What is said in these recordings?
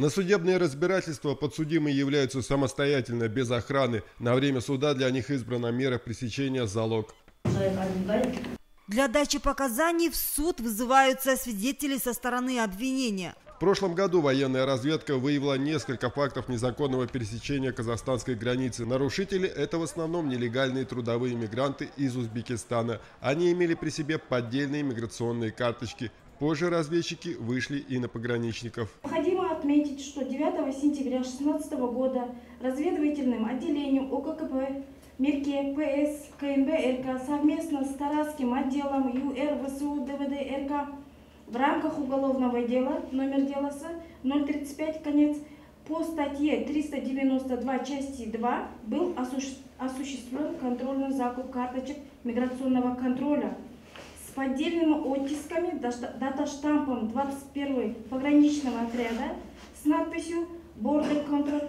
На судебные разбирательства подсудимые являются самостоятельно, без охраны. На время суда для них избрана мера пресечения залог. Для дачи показаний в суд вызываются свидетели со стороны обвинения. В прошлом году военная разведка выявила несколько фактов незаконного пересечения казахстанской границы. Нарушители – это в основном нелегальные трудовые мигранты из Узбекистана. Они имели при себе поддельные миграционные карточки. Позже разведчики вышли и на пограничников. Отметить, что 9 сентября 2016 года разведывательным отделением ОККП Мерке ПС КНБ РК совместно с Таразским отделом ЮР ВСУ ДВД РК в рамках уголовного дела, номер дела С 035, конец, по статье 392 части 2 был осуществлен контрольный закуп карточек миграционного контроля с поддельными оттисками, дата-штампом 21 пограничного отряда с надписью «Border Control»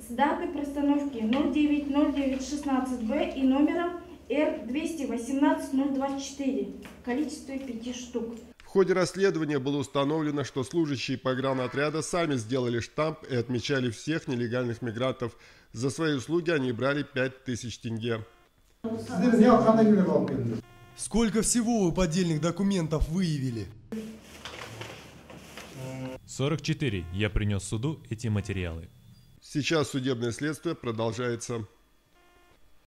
с датой простановки 090916Б и номером R218-024 в количестве 5 штук. В ходе расследования было установлено, что служащие погранотряда сами сделали штамп и отмечали всех нелегальных мигрантов. За свои услуги они брали 5000 тенге. Сколько всего вы поддельных документов выявили? 44. Я принес суду эти материалы. Сейчас судебное следствие продолжается.